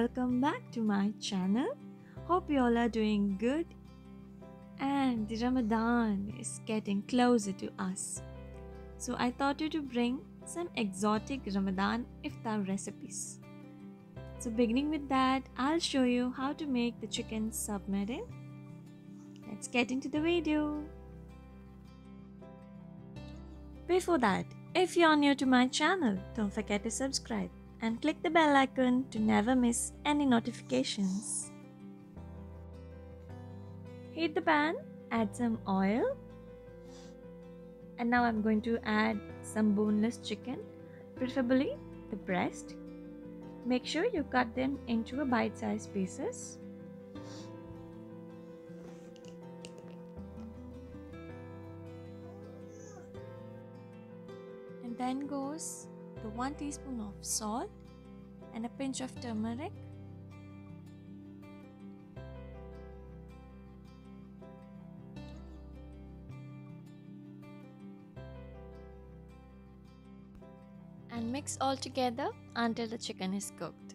welcome back to my channel. Hope you all are doing good. And the Ramadan is getting closer to us. So I thought you to bring some exotic Ramadan iftar recipes. So beginning with that, I'll show you how to make the chicken submarine. Let's get into the video. Before that, if you're new to my channel, don't forget to subscribe and click the bell icon to never miss any notifications. Heat the pan, add some oil, and now I'm going to add some boneless chicken, preferably the breast. Make sure you cut them into bite-sized pieces. And then goes the 1 teaspoon of salt and a pinch of turmeric and mix all together until the chicken is cooked.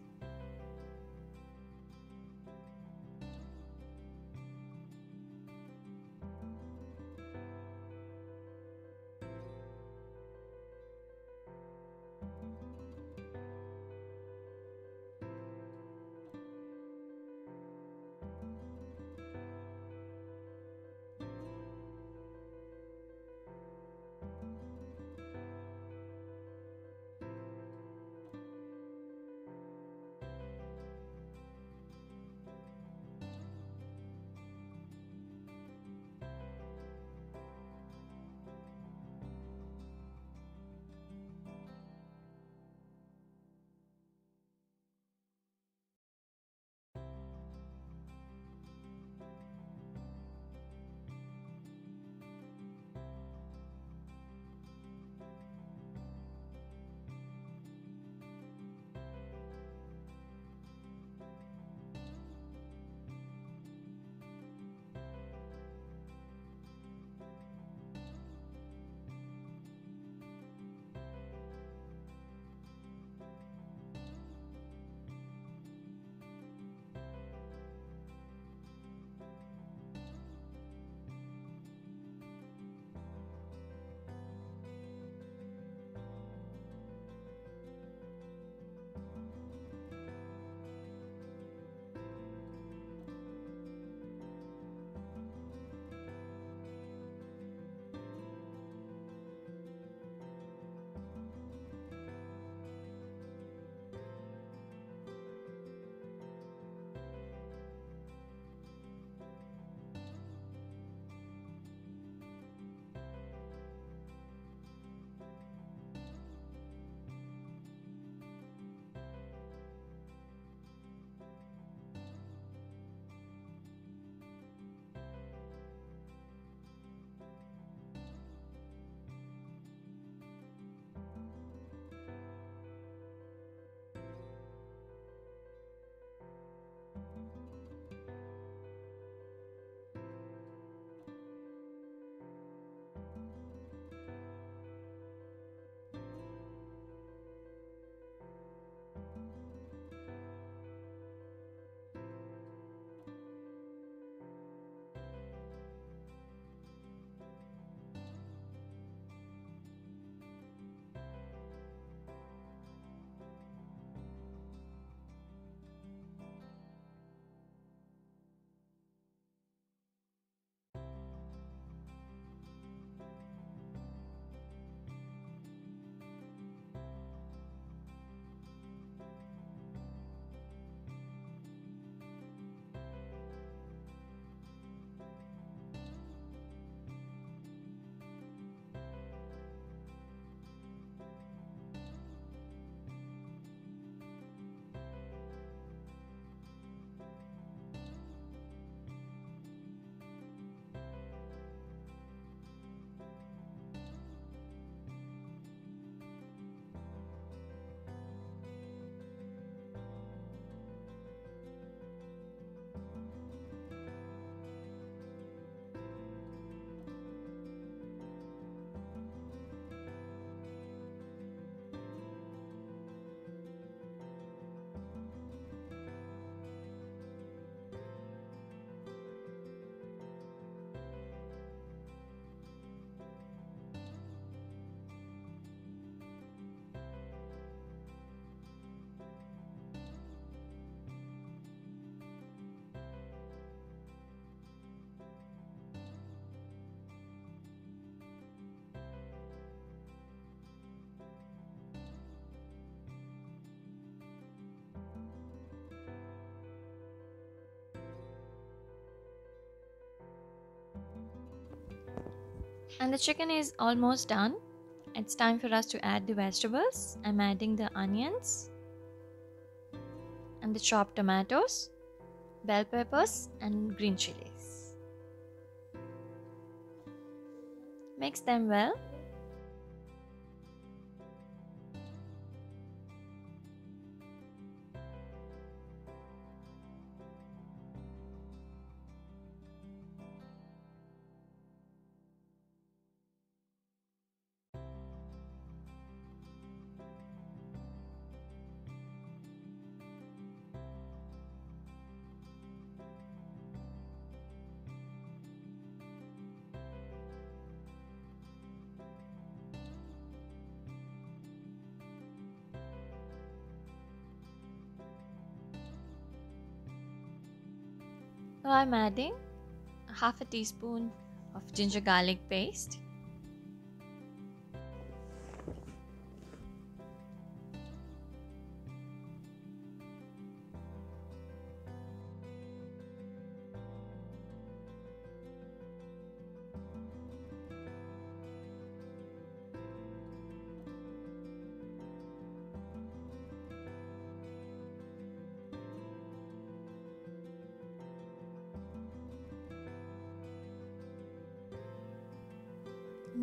And the chicken is almost done. It's time for us to add the vegetables. I'm adding the onions and the chopped tomatoes, bell peppers, and green chilies. Mix them well So I'm adding half a teaspoon of ginger garlic paste.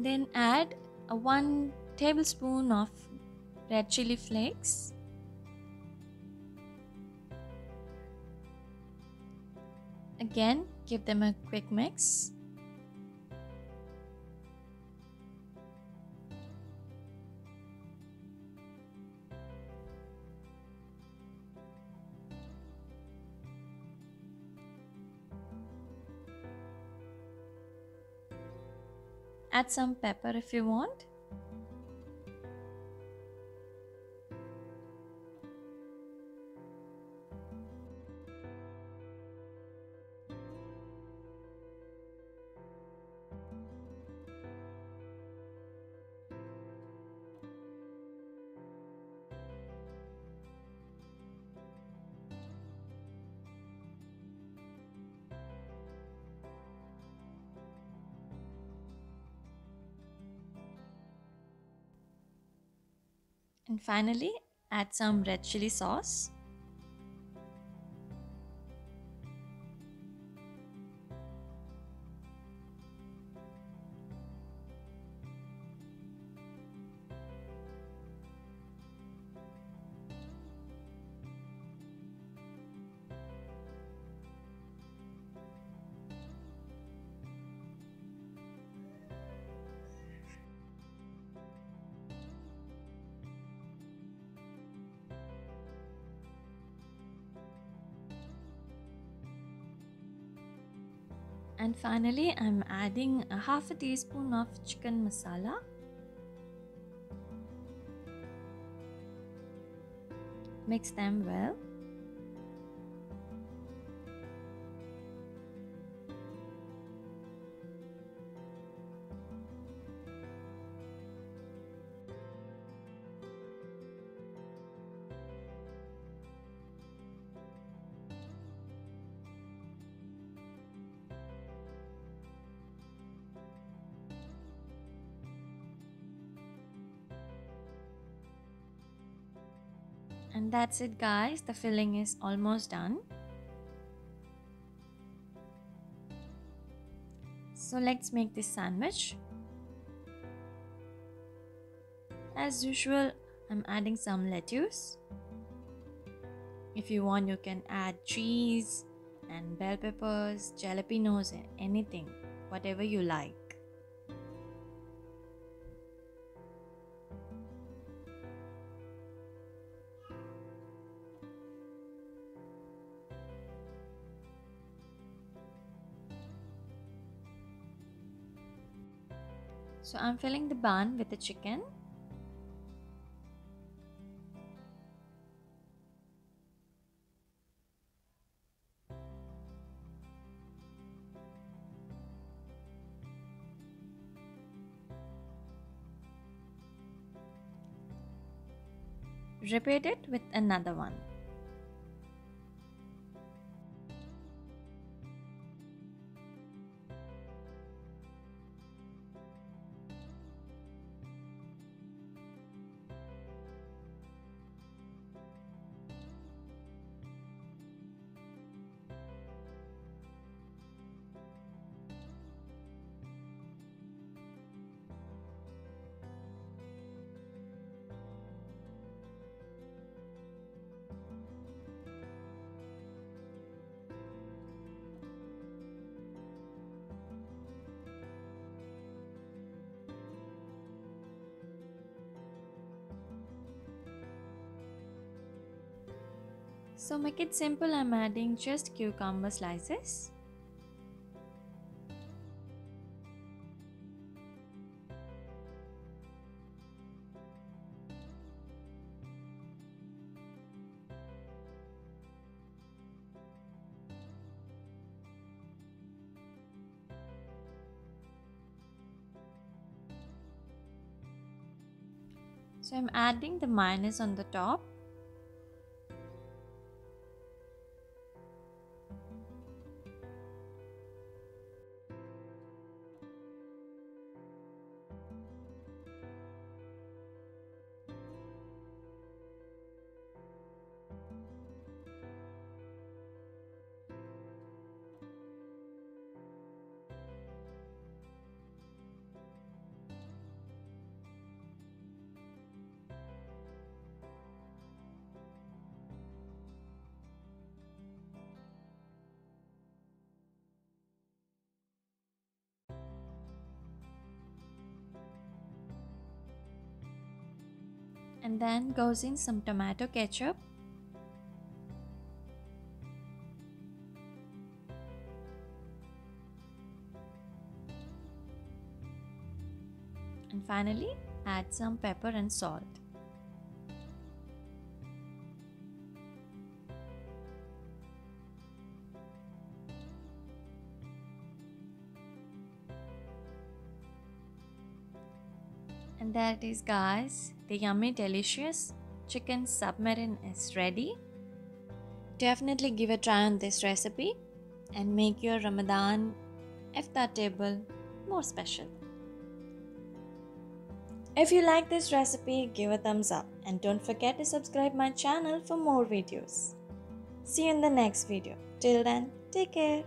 Then add a 1 tablespoon of red chili flakes. Again, give them a quick mix. Add some pepper if you want. And finally, add some red chili sauce. And finally, I'm adding a half a teaspoon of chicken masala. Mix them well. And that's it guys, the filling is almost done. So let's make this sandwich. As usual, I'm adding some lettuce. If you want, you can add cheese and bell peppers, jalapenos, anything, whatever you like. So I'm filling the bun with the chicken. Repeat it with another one. So make it simple, I'm adding just cucumber slices. So I'm adding the mayonnaise on the top. And then goes in some tomato ketchup. And finally add some pepper and salt It is guys, the yummy delicious chicken submarine is ready. Definitely give a try on this recipe and make your Ramadan iftar table more special. If you like this recipe, give a thumbs up and don't forget to subscribe my channel for more videos. See you in the next video. Till then, take care.